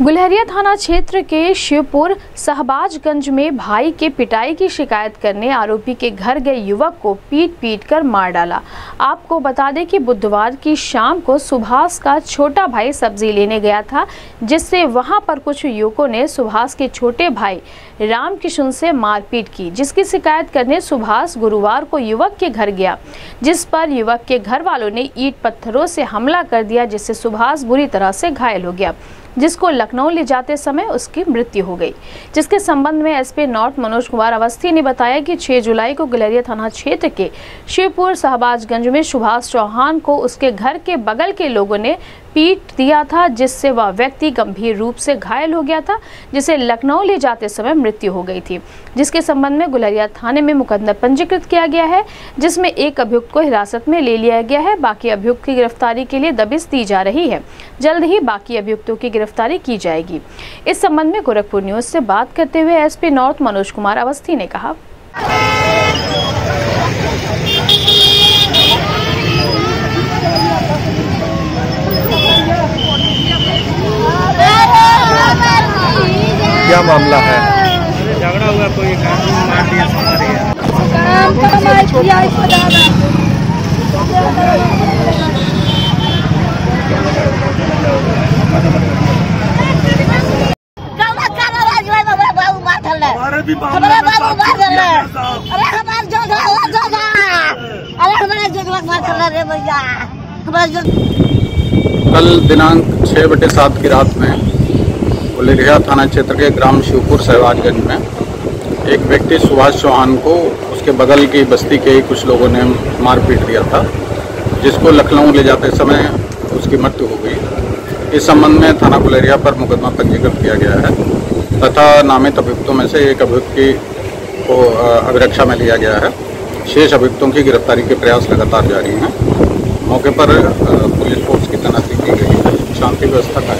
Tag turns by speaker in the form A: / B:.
A: गुलहरिया थाना क्षेत्र के शिवपुर सहबाजगंज में भाई के पिटाई की शिकायत करने आरोपी के घर गए युवक को पीट पीट कर मार डाला। आपको बता दें कि बुधवार की शाम को सुभाष का छोटा भाई सब्ज़ी लेने गया था, जिससे वहाँ पर कुछ युवकों ने सुभाष के छोटे भाई रामकिशन से मारपीट की, जिसकी शिकायत करने सुभाष गुरुवार को युवक के घर गया, जिस पर युवक के घर वालों ने ईट पत्थरों से हमला कर दिया, जिससे सुभाष बुरी तरह से घायल हो गया। जिसको लखनऊ ले जाते समय उसकी मृत्यु हो गई। जिसके संबंध में एसपी नॉर्थ मनोज कुमार अवस्थी ने बताया कि 6 जुलाई को गलेरिया थाना क्षेत्र के शिवपुर शहबाजगंज में सुभाष चौहान को उसके घर के बगल के लोगों ने पीट दिया था, जिससे वह व्यक्ति गंभीर रूप से घायल हो गया था, जिसे लखनऊ ले जाते समय मृत्यु हो गई थी। जिसके संबंध में गुलरिया थाने में मुकदमा पंजीकृत किया गया है, जिसमें एक अभियुक्त को हिरासत में ले लिया गया है। बाकी अभियुक्त की गिरफ्तारी के लिए दबिश दी जा रही है। जल्द ही बाकी अभियुक्तों की गिरफ्तारी की जाएगी। इस संबंध में गोरखपुर न्यूज़ से बात करते हुए एसपी नॉर्थ मनोज कुमार अवस्थी ने कहा।
B: क्या मामला है।
C: झगड़ा हुआ कोई कानून मार दिया हमारे
D: काम कमाई किया इसको ज़्यादा कौना काला राज में हमरा बाबू मार धरले हमरा बाबू मार धरले अरे हमार जो था वो जो था। अरे हमारे जो मार धरले रे भैया।
E: कल दिनांक छः बटे सात की रात में उलेरिया थाना क्षेत्र के ग्राम शिवपुर सहवाजगंज में एक व्यक्ति सुभाष चौहान को उसके बगल की बस्ती के ही कुछ लोगों ने मार पीट दिया था, जिसको लखनऊ ले जाते समय उसकी मृत्यु हो गई। इस संबंध में थाना गुलेरिया पर मुकदमा पंजीकृत किया गया है, तथा नामित अभियुक्तों में से एक अभियुक्त की को अभिरक्षा में लिया गया है। शेष अभियुक्तों की गिरफ्तारी के प्रयास लगातार जारी हैं। मौके पर पुलिस फोर्स की तैनाती की गई है। शांति व्यवस्था का